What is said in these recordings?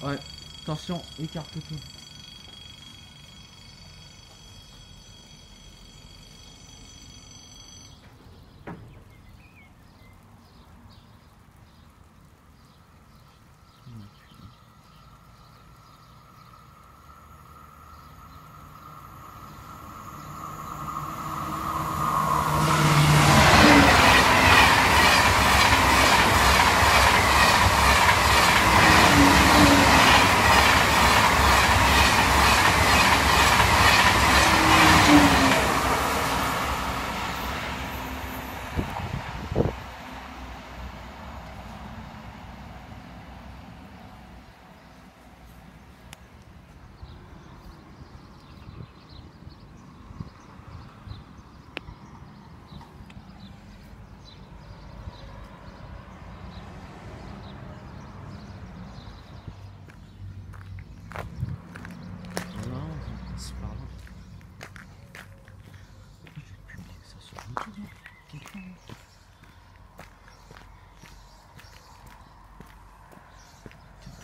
Ouais, attention, écarte-toi. Voilà,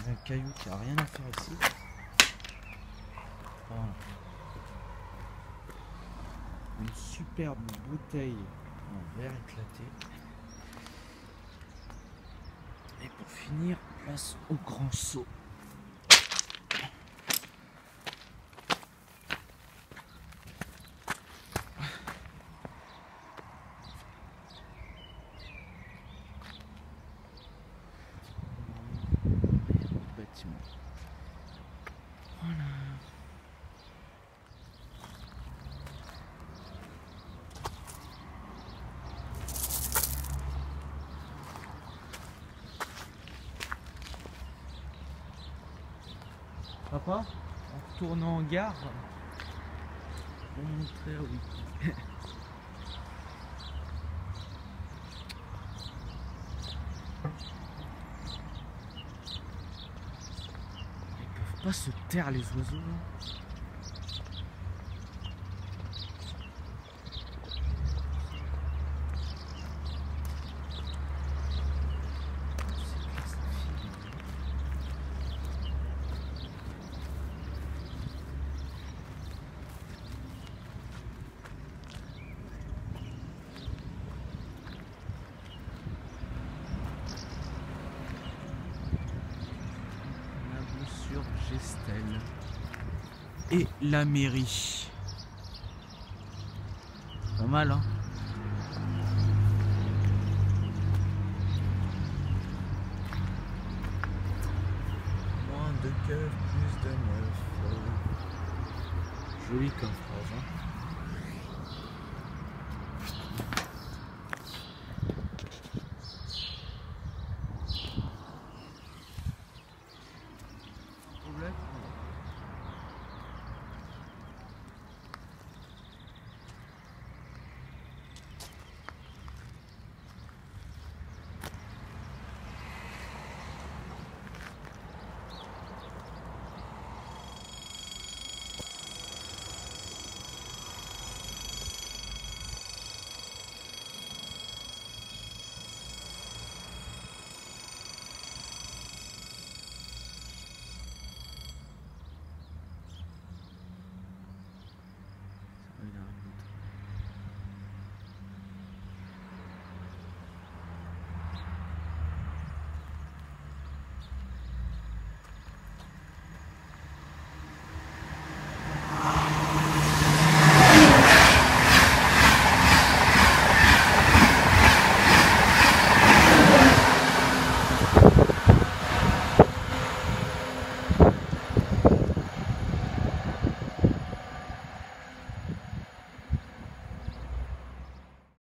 Un caillou qui a rien à faire ici. Une superbe bouteille en verre éclaté. Et pour finir, place au grand seau. Voilà. Papa, en retournant en gare, pour montrer à pas se taire les oiseaux. Gestel et la mairie. Pas mal, hein Moins de cœur, plus de neuf. Joli comme phrase, hein